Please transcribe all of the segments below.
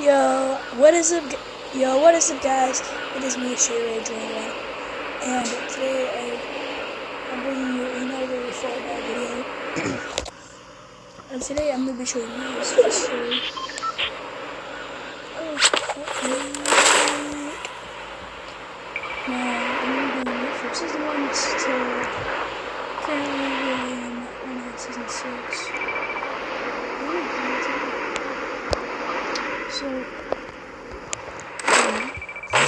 Yo, what is up? Yo, what is up, guys? It is me, Shiro Dragon, and today I, I'm bringing you another Fortnite video. and today I'm gonna be showing you this history. Oh, Fortnite. Now, I'm gonna from season one to currently in season six. So. This is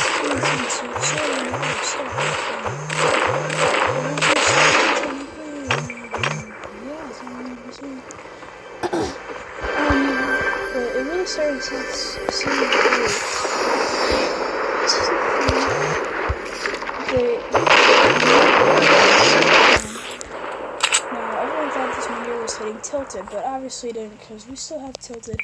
season six, so gonna start Yeah, so I'm gonna be saying- but it really started since season three. Season they, now, everyone thought this meteor was hitting tilted, but obviously it didn't because we still have tilted.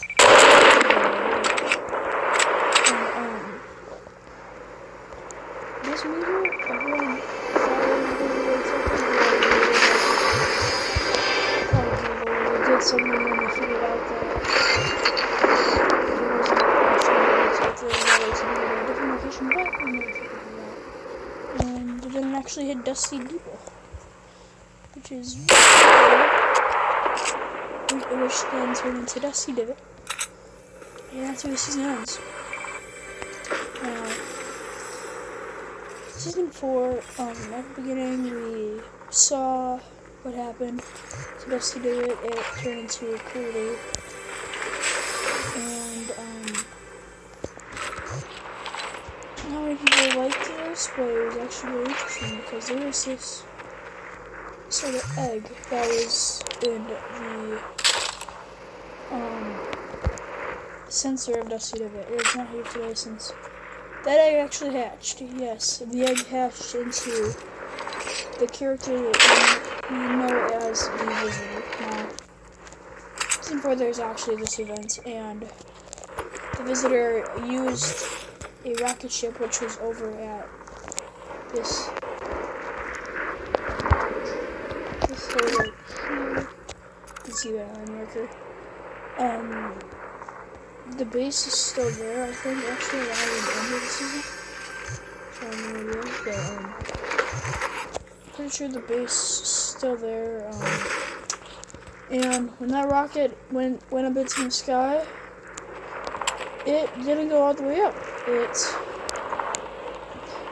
And it didn't actually hit Dusty Depot which is really which then turned into Dusty Divot. And that's where the season ends. Now, season four, um, at the beginning we saw what happened to Dusty Divot. It turned into a crater. And, um, not many people liked this, was actually interesting because there was this sort of egg that was in the um, sensor of Dusty Divot. It's not here today since that egg actually hatched. Yes, the egg hatched into the character that we, we know as the Visitor. Now, season 4 there's actually this event, and the Visitor used a rocket ship which was over at this this little right here. You can see that line marker. Um, the base is still there, I think, actually, while the end of the season. So I no idea, but, um, pretty sure the base is still there, um, and when that rocket went, went up into the sky, it didn't go all the way up. It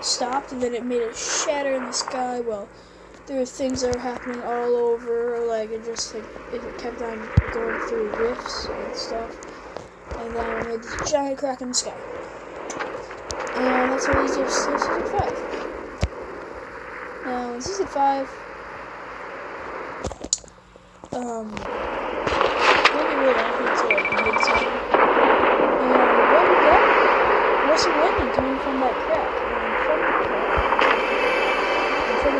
stopped, and then it made a shatter in the sky, well, there were things that were happening all over, like it just like it kept on going through rifts and stuff, and then it made this giant crack in the sky. And that's what us to season five. Now in season five, um, and what we got some lightning coming from that crack, and from the crack, and from that lightning that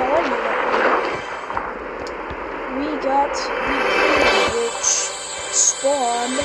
we got the cave which spawned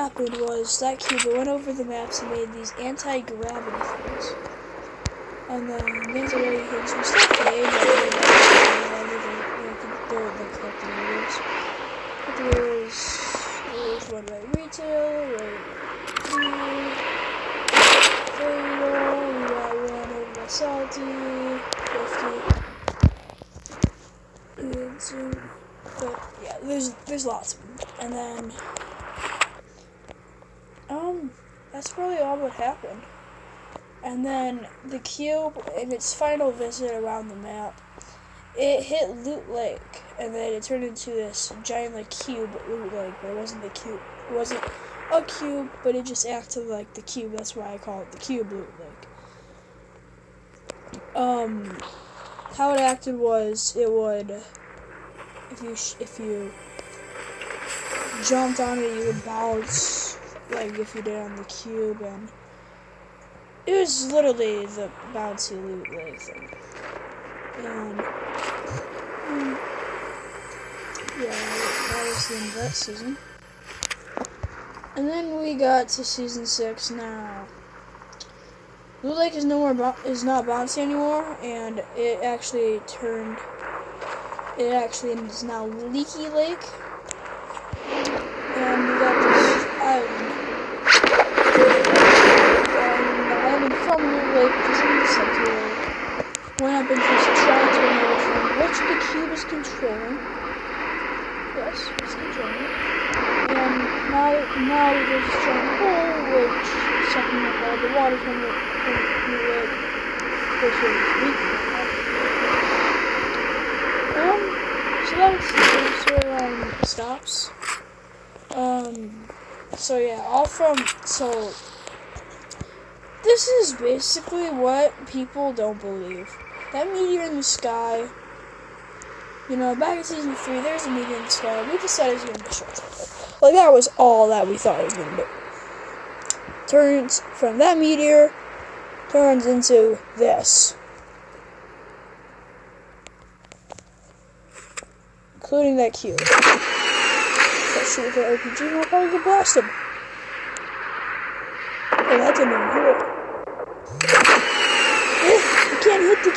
happened was that cube went over the maps and made these anti-gravity things. And then these are really things we still today, but not they're the correct numbers. But there's there's one right retail, right Fatal, we got one over by Salty, 50. And but yeah, there's there's lots of them. And then um that's probably all what happened. And then the cube in its final visit around the map, it hit Loot Lake, and then it turned into this giant like cube Loot Lake, but it wasn't the cube. It wasn't a cube, but it just acted like the cube. That's why I call it the cube Loot Lake. Um, how it acted was it would if you if you jumped on it you would bounce like if you did on the cube and it was literally the bouncy loot like thing. And mm, yeah that was the end of that season. And then we got to season six now. Loot Lake is no more is not bouncy anymore, and it actually turned. It actually is now Leaky Lake, and we got this island. And the island from Loot Lake is in the center. Into this giant tornado thing, which the cube is controlling. Yes, it's controlling. And now, now there's this giant hole which is sucking up all the water from the from the lake, which is leaking. Um, so that's that's where um stops. Um, so yeah, all from so. This is basically what people don't believe. That meteor in the sky. You know, back in season three, there's a meteor in the sky. We decided it was gonna be short. Like that was all that we thought it was gonna do. Turns from that meteor, turns into this, including that cube. That shoot with an RPG, I'll probably get blasted. Oh, that didn't even I can't hit the.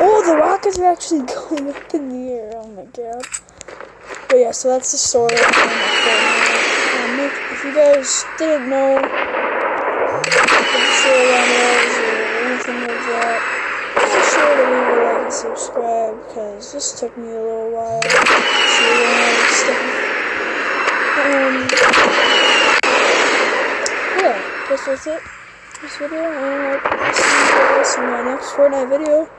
Oh, the rockets are actually going up in the air. Oh my god. But yeah, so that's the story. Um, if- you guys didn't know anything like that, make sure to leave like and subscribe because this took me a little while to learn stuff. Um, guess that's it. This video, and I'll see you guys in my next Fortnite video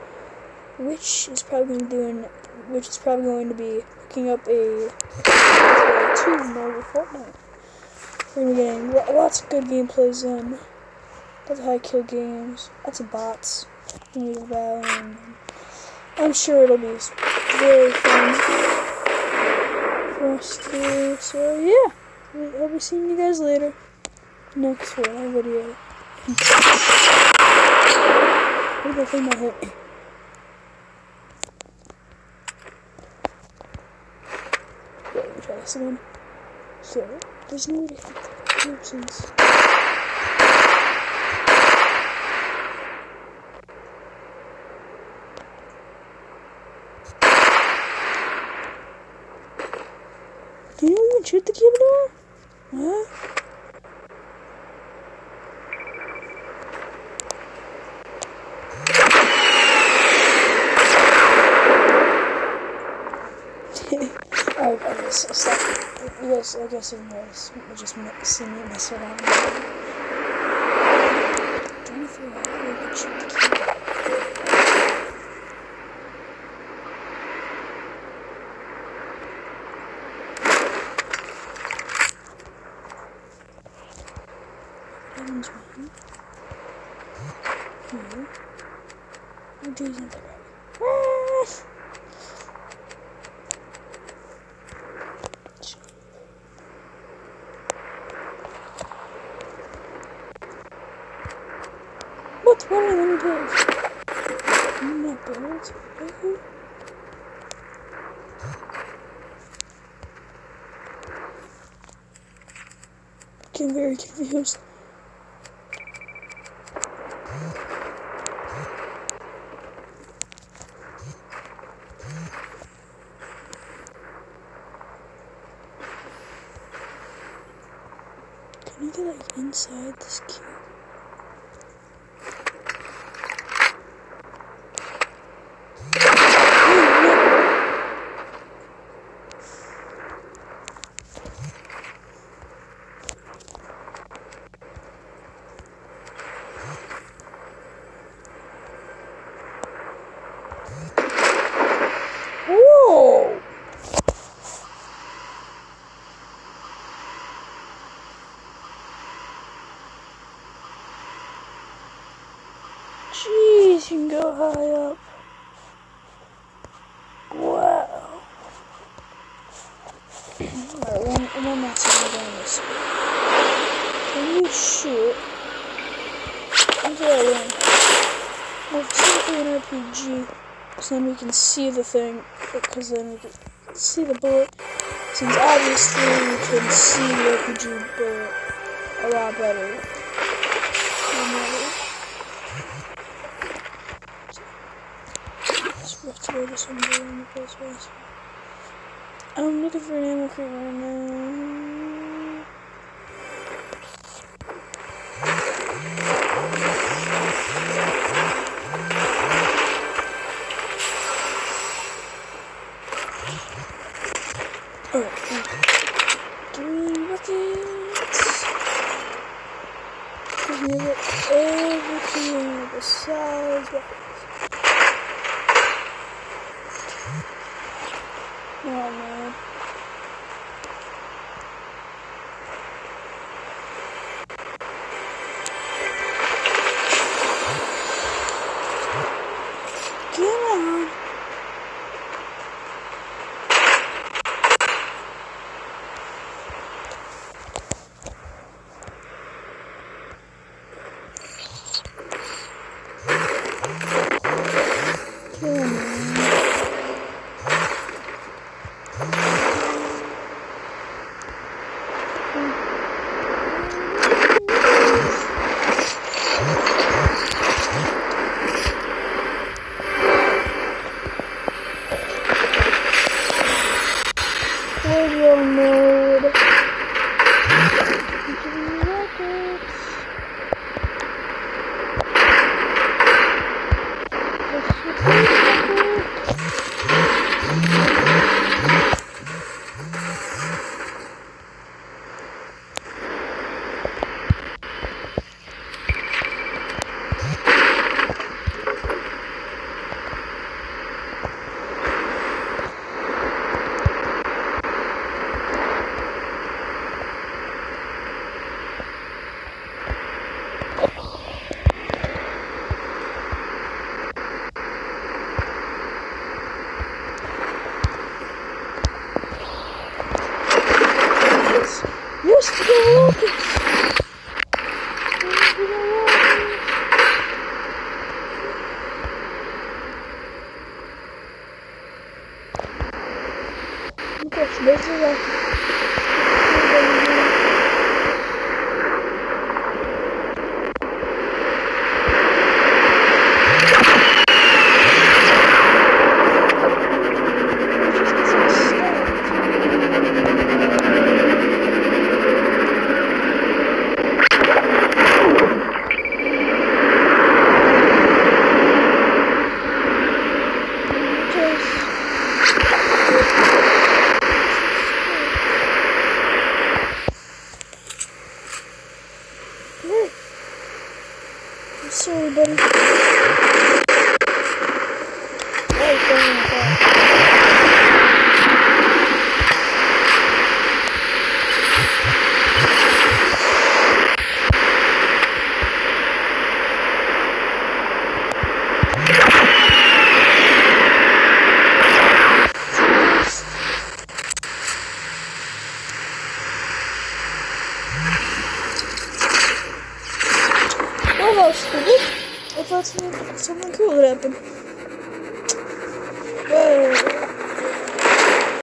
which is probably going to doing, which is probably going to be hooking up a two mobile Fortnite. We're gonna be getting lots of good gameplays in, lots of high kill games, lots of bots. I'm sure it'll be very fun for us to do. So yeah, I'll be seeing you guys later. Next Fortnite video. Peace. What did that thing that hit me? Try this again. So, there's no options. Can you even shoot the anymore? Huh? Alright, I guess it's like, you guys, I guess you guys just see me mess around. Trying to figure out how can shoot. Evan's one. Here. Oh, Jay's in there. Ah! What? What are let me build? I'm not build. Okay. Getting very confused. Can you get like inside this cube? Whoa! Jeez, you can go high up. Wow. Alright, one, one more time down this. Can you shoot? Okay, I win. Well, simply an RPG, so then we can see the thing, because then we can see the bullet, since obviously we can see the RPG bullet a lot better. In the first. I'm looking for an ammo crate right now. Alright, three everything besides rockets. Oh man. Come on. Come on. Radio mode. Rockets. Let's shoot the rocket. Yes, yes, to the rockets. Yes, to the rockets. Gosh, there's a